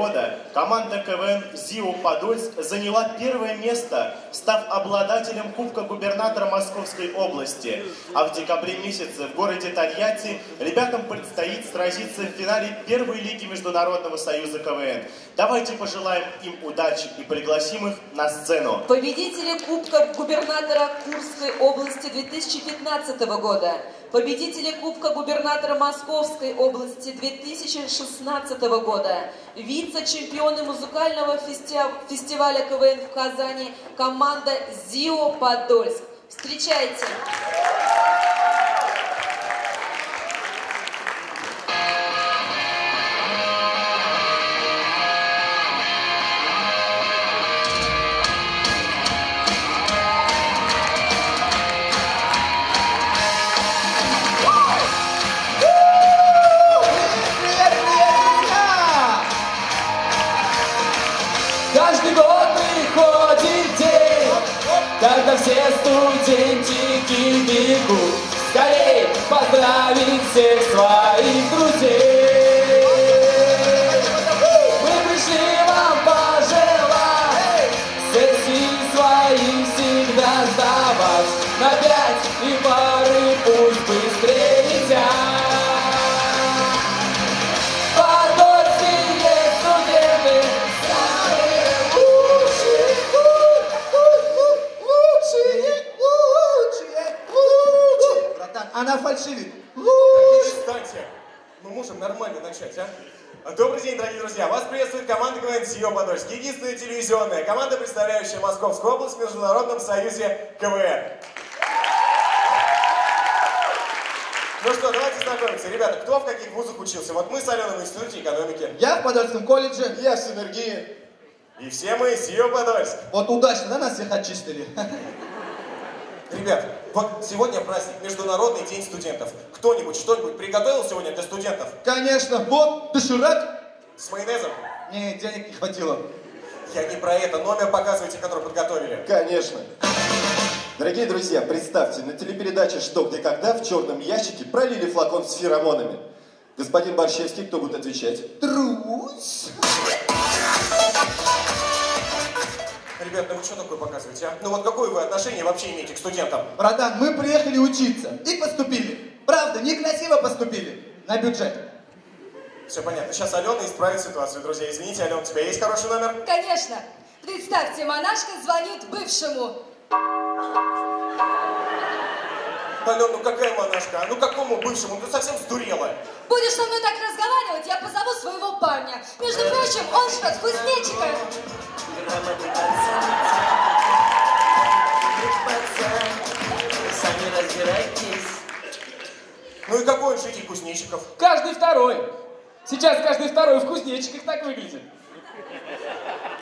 года команда КВН ЗИО «Подольск» заняла первое место, став обладателем Кубка губернатора Московской области. А в декабре месяце в городе Тольятти ребятам предстоит сразиться в финале первой лиги Международного союза КВН. Давайте пожелаем им удачи и пригласим их на сцену. Победители Кубка губернатора Курской области 2015 года, победители Кубка губернатора Московской области 2016 года, вице-чемпионы музыкального фестиваля КВН в Казани, команда ЗИО Подольск. Встречайте! Каждый бегут скорей поздравить всех своих друзей. Команда КВН «Сио Подольск». Единственная телевизионная команда, представляющая Московскую область в Международном союзе КВН. Ну что, давайте знакомиться. Ребята, кто в каких вузах учился? Вот мы с Аленой в Институте экономики. Я в Подольском колледже. Я в Синергии. И все мы СИО Подольск. Вот удачно, да, нас всех отчислили? Ребят, вот сегодня праздник, Международный день студентов. Кто-нибудь что-нибудь приготовил сегодня для студентов? Конечно, вот доширак. С майонезом? Не, денег не хватило. Я не про это. Номер показывайте, который подготовили. Конечно. Дорогие друзья, представьте, на телепередаче «Что, где, когда» в черном ящике пролили флакон с феромонами. Господин Борщевский, кто будет отвечать? Трусь. Ребят, ну вы что такое показываете, а? Ну вот какое вы отношение вообще имеете к студентам? Братан, мы приехали учиться и поступили. Правда, некрасиво поступили. На бюджет. Все понятно. Сейчас Алена исправит ситуацию, друзья. Извините, Алена, у тебя есть хороший номер? Конечно! Представьте, монашка звонит бывшему. Алена, ну какая монашка? А ну какому бывшему? Ты совсем сдурела. Будешь со мной так разговаривать, я позову своего парня. Между прочим, он живет в кузнечиках. Сами разбирайтесь. Ну и какой он житель кузнечиков? Каждый второй. Сейчас каждый второй в кузнечиках так выглядит.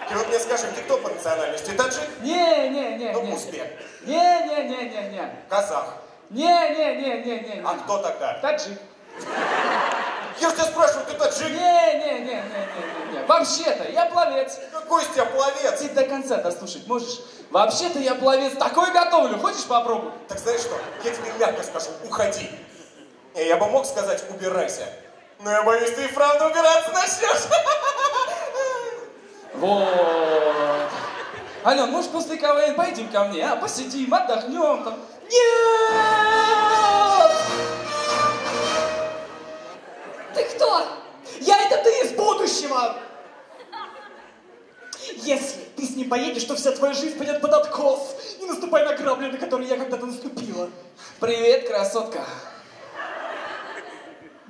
Ты вот мне скажи, ты кто по национальности? Таджик? Не, не, не, Ну, не. узбек. Не, не, не, не, не. Казах. Не, не, не, не, не. А кто тогда? Таджик. Я же тебя спрашиваю, ты таджик? Не, не, не, не, не, не, не. Вообще-то я пловец. Какой из тебя пловец? Ты до конца дослушать можешь? Вообще-то я пловец такой готовлю. Хочешь попробуй? Так знаешь что, я тебе мягко скажу, уходи. И я бы мог сказать, убирайся. Но я боюсь, ты и правда убираться начнешь. Вот. Ален, может после КВН пойдем ко мне, а? Посидим, отдохнем там. Нет! Ты кто? Я это ты из будущего! Если ты с ним поедешь, то вся твоя жизнь пойдет под откос. Не наступай на грабли, на которые я когда-то наступила. Привет, красотка.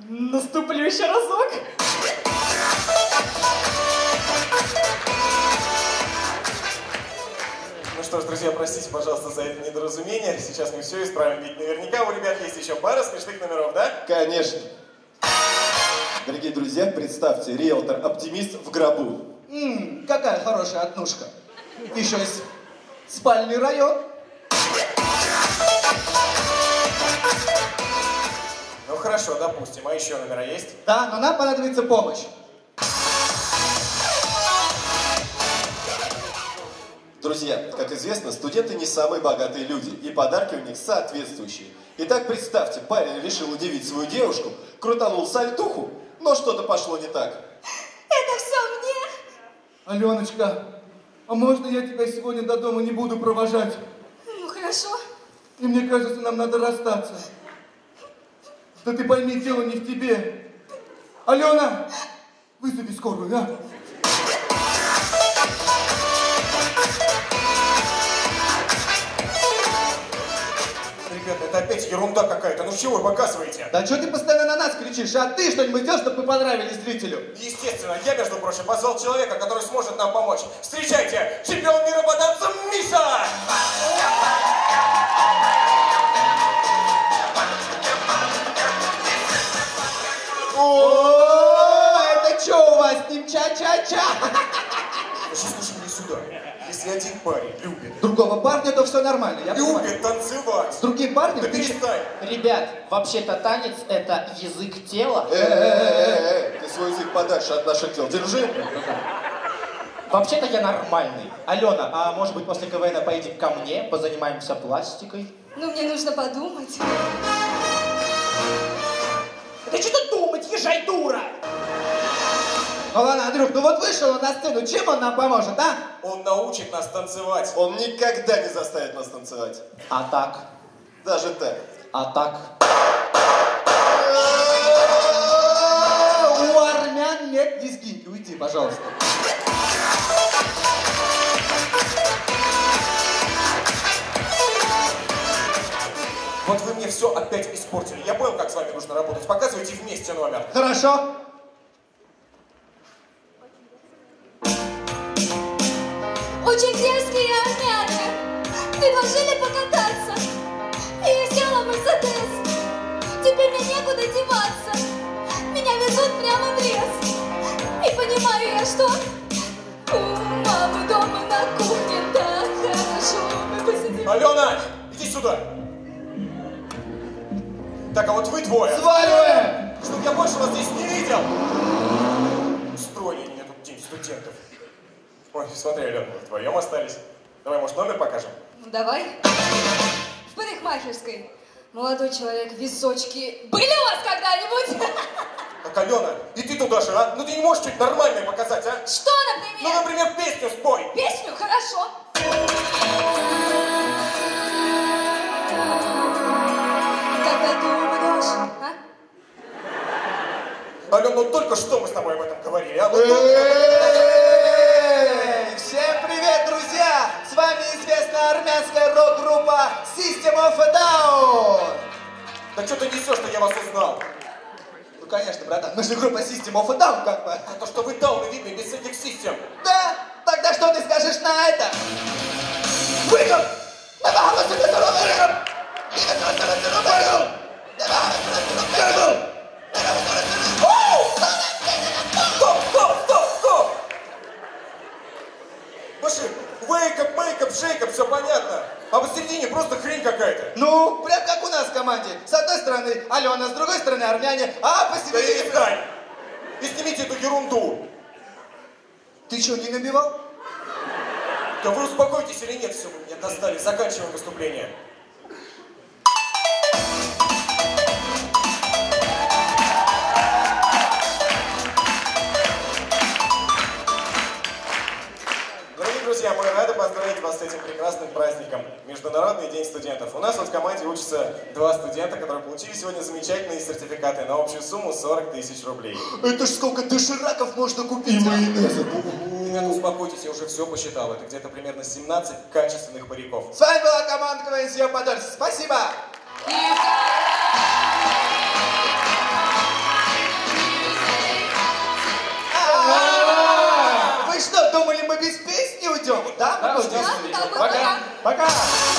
Наступлю еще разок. Ну что ж, друзья, простите, пожалуйста, за это недоразумение. Сейчас мы все исправим, ведь наверняка у ребят есть еще пара смешных номеров, да? Конечно. Дорогие друзья, представьте, риэлтор-оптимист в гробу. Ммм, какая хорошая однушка. Еще из спальный район. Ну хорошо, допустим. А еще номера есть? Да, но нам понадобится помощь. Друзья, как известно, студенты не самые богатые люди, и подарки у них соответствующие. Итак, представьте, парень решил удивить свою девушку, крутанул сальтуху, но что-то пошло не так. Это все мне! Аленочка, а можно я тебя сегодня до дома не буду провожать? Ну, хорошо. И мне кажется, нам надо расстаться. Да ты пойми, дело не в тебе. Алена, вызови скорую, а? Ребята, это опять ерунда какая-то. Ну чего вы показываете? Да что ты постоянно на нас кричишь? А ты что-нибудь делаешь, чтобы мы понравились зрителю? Естественно, я, между прочим, позвал человека, который сможет нам помочь. Встречайте, чемпион мира по танцам Миша! Ча-ча-ча? Слушай, слушай мне сюда. Если один парень любит, Другого парня, то все нормально, я понимаю. любит танцевать, С другим парнем? да перестань. Ребят, вообще-то танец это язык тела. Э-э-э, ты свой язык подальше от наших тел держи. Вообще-то я нормальный. Алена, а может быть после КВН поедем ко мне, позанимаемся пластикой? Ну, мне нужно подумать. Да что тут думать, езжай, дура! Ладно, Андрюх, ну вот вышел он на сцену, чем он нам поможет, а? Он научит нас танцевать. Он никогда не заставит нас танцевать. А так? Даже так. А так? У армян нет лезгинки, уйди, пожалуйста. Вот вы мне все опять испортили. Я понял, как с вами нужно работать. Показывайте вместе номер. Хорошо. Предложили покататься. И я села в Мерседес. Теперь мне некуда деваться. Меня везут прямо в лес. И понимаю я, что у мамы дома на кухне так хорошо. Мы посидим. Алена, иди сюда. Так, а вот вы двое. Сваливаем! Чтоб я больше вас здесь не видел. Устроили мне тут день студентов. Ой, смотри, Алена, вдвоем остались. Давай, может, номер покажем? Ну, давай. В парикмахерской. Молодой человек, височки. Были у вас когда-нибудь? Так, Алена, и ты туда же, а? Ну ты не можешь чуть нормальное показать, а? Что, Ну, например? например, песню спой. Песню? Хорошо. Когда ты уйдешь, а? Алена, ну только что мы с тобой об этом говорили, а? Ну, только- Всем привет, друзья! С вами известная армянская рок-группа System of a Down! Да что ты несешь, что я вас узнал? Ну, конечно, братан, мы же группа System of a Down, как бы. А то, что вы дауны видны без этих систем. Да? Тогда что ты скажешь на это? Выгон! Стоп, Машин, вейкап, мейкап, шейкап, все понятно. А посередине просто хрень какая-то. Ну, прям как у нас в команде. С одной стороны Алена, с другой стороны армяне, а Да посередине... перестань! И снимите эту ерунду. Ты что, не набивал? Да вы успокойтесь или нет, все, вы меня достали. Заканчиваем выступление. С этим прекрасным праздником. Международный день студентов. У нас вот в команде учатся два студента, которые получили сегодня замечательные сертификаты на общую сумму 40 тысяч рублей. Это ж сколько дошираков можно купить, а? Ребята, успокойтесь, я уже все посчитал. Это где-то примерно 17 качественных париков. С вами была команда КВН «Съем Подольск». Спасибо! А, Пока. пока. Пока!